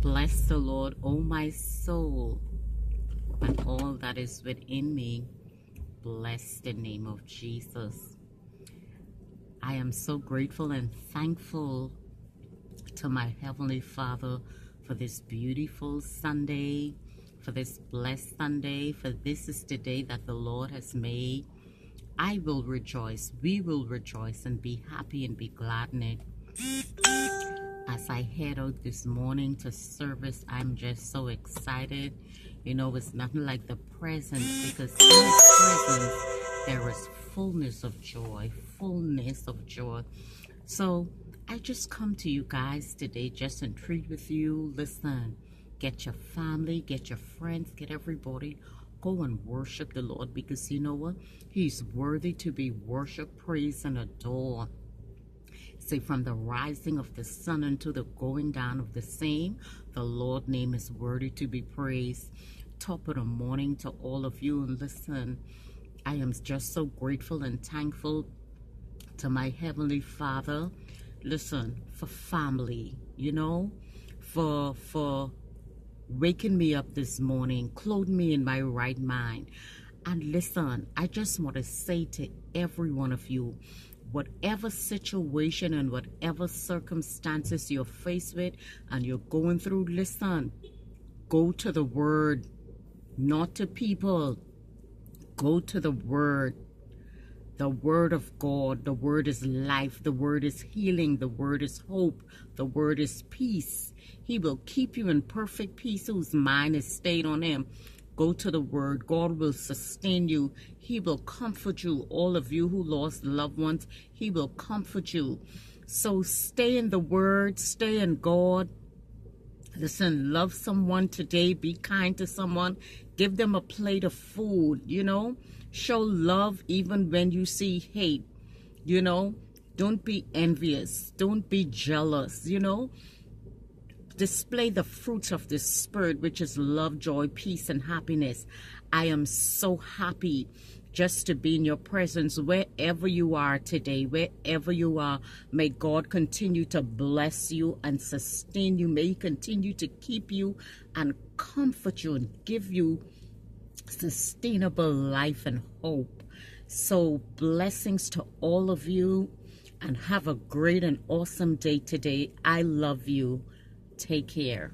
Bless the Lord, O my soul, and all that is within me. Bless the name of Jesus. I am so grateful and thankful to my Heavenly Father for this beautiful Sunday, for this blessed Sunday, for this is the day that the Lord has made. I will rejoice, we will rejoice and be happy and be glad in it. As I head out this morning to service, I'm just so excited. You know, it's nothing like the presence because in the presence there is fullness of joy, fullness of joy. So I just come to you guys today just treat with you. Listen, get your family, get your friends, get everybody. Go and worship the Lord because you know what? He's worthy to be worshiped, praised, and adored. Say, from the rising of the sun until the going down of the same, the Lord name is worthy to be praised. Top of the morning to all of you. And listen, I am just so grateful and thankful to my Heavenly Father. Listen, for family, you know, for, for waking me up this morning, clothing me in my right mind. And listen, I just want to say to every one of you, whatever situation and whatever circumstances you're faced with and you're going through, listen, go to the word, not to people. Go to the word. The word of God. The word is life. The word is healing. The word is hope. The word is peace. He will keep you in perfect peace whose mind is stayed on him. Go to the word. God will sustain you. He will comfort you. All of you who lost loved ones, He will comfort you. So stay in the word, stay in God. Listen, love someone today. Be kind to someone. Give them a plate of food, you know. Show love even when you see hate, you know. Don't be envious. Don't be jealous, you know display the fruits of the Spirit, which is love, joy, peace, and happiness. I am so happy just to be in your presence wherever you are today, wherever you are. May God continue to bless you and sustain you. May He continue to keep you and comfort you and give you sustainable life and hope. So, blessings to all of you and have a great and awesome day today. I love you. Take care.